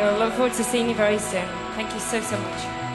We will look forward to seeing you very soon. Thank you so, so much.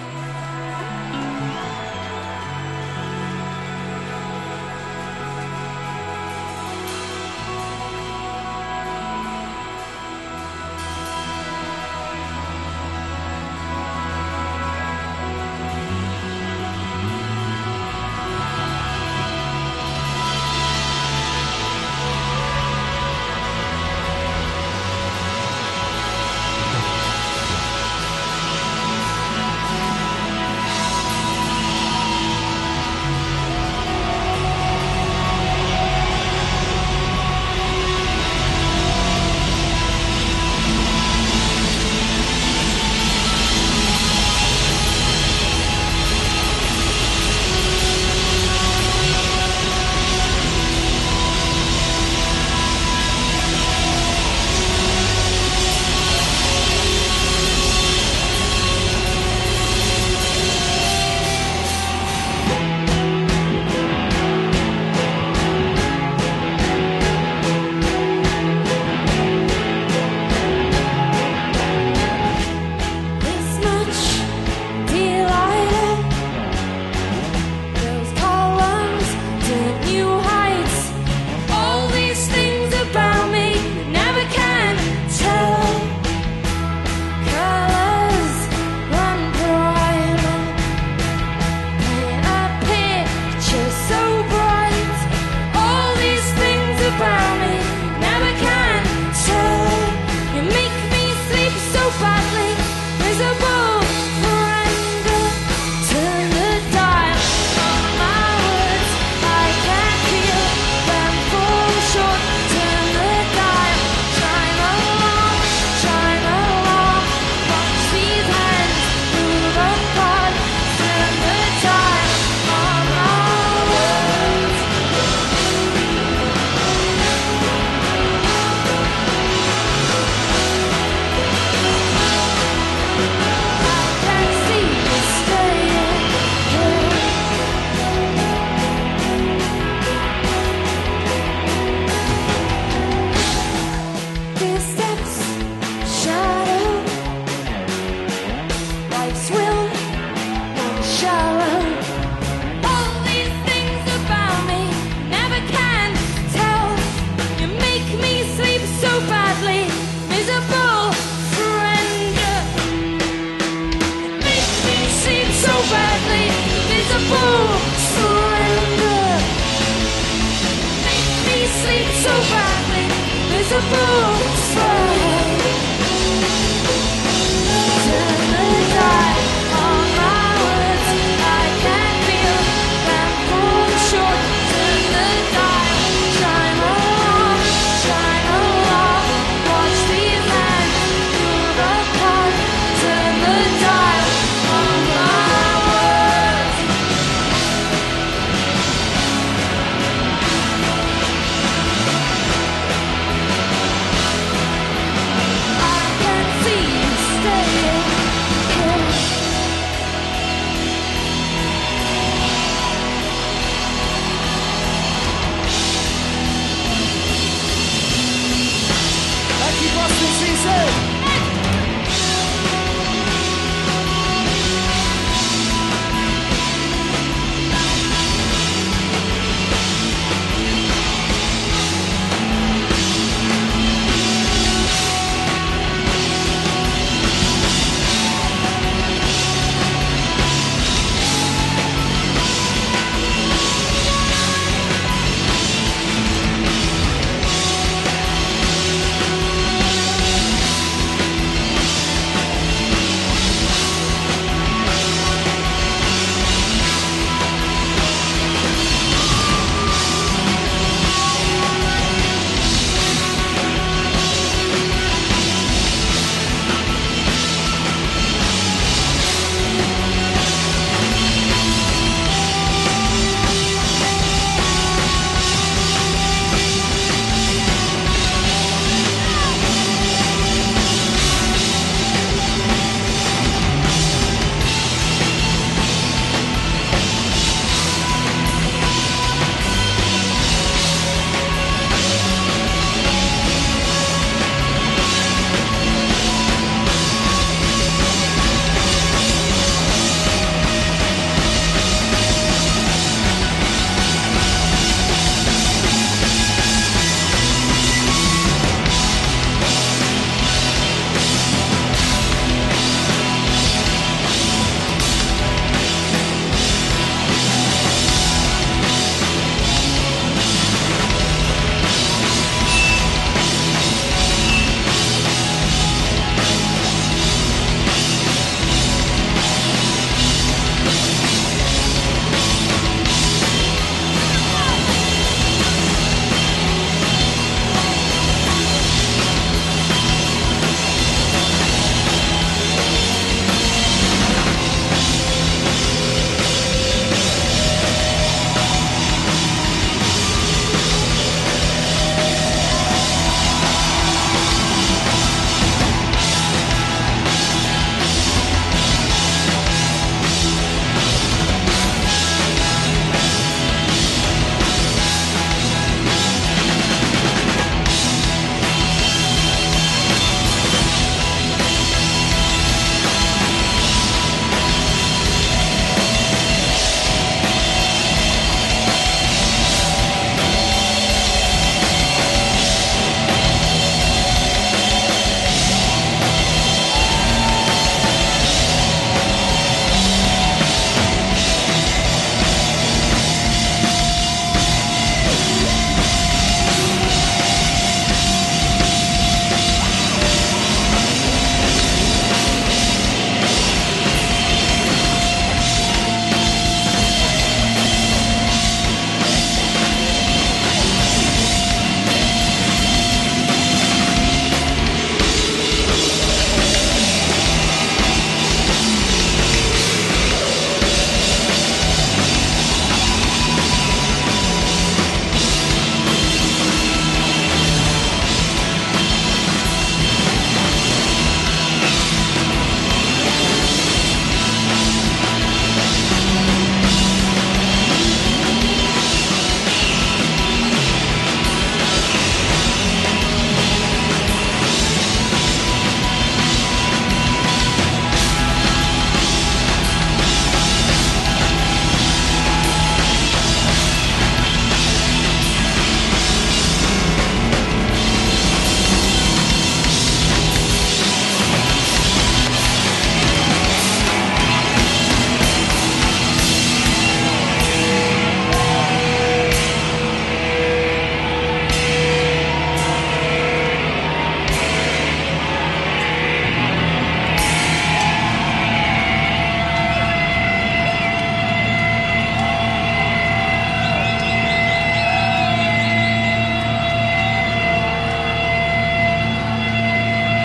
is a book